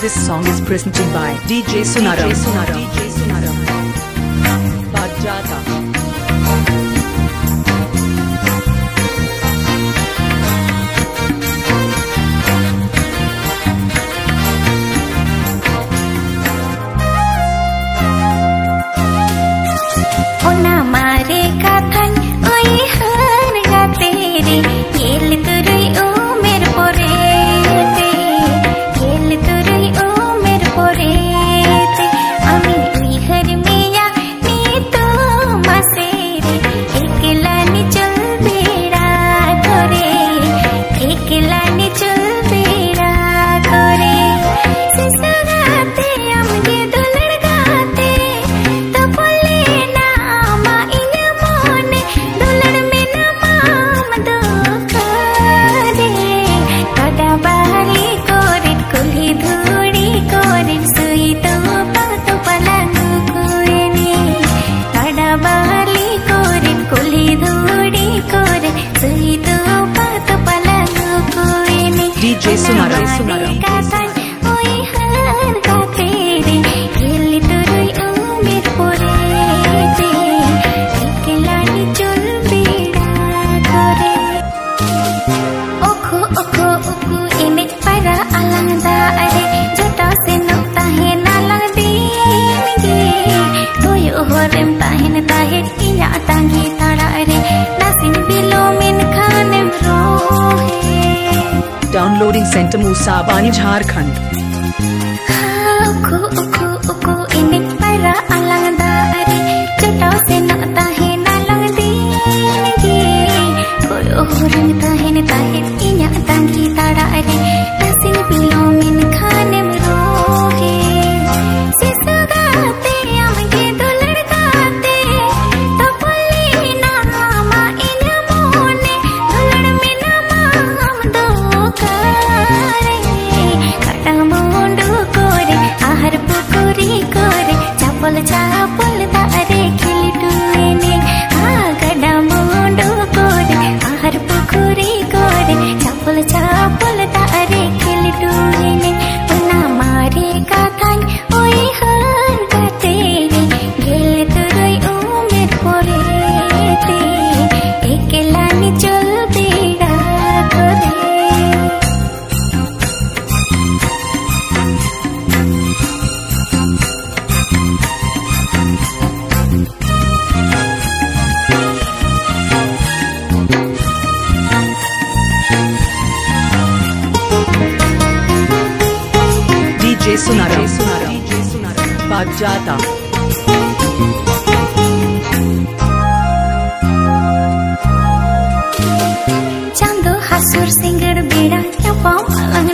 This song is presented by DJ Sonara. DJ Isumaro. Downloading centre Musabani Jharkhand 家。Bachata. Cando hasur sing kya pao malang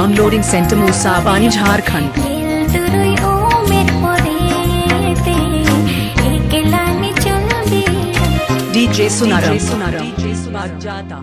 downloading centre Musabani Jharkhand DJ Sunara Sunara DJ सुनार जाता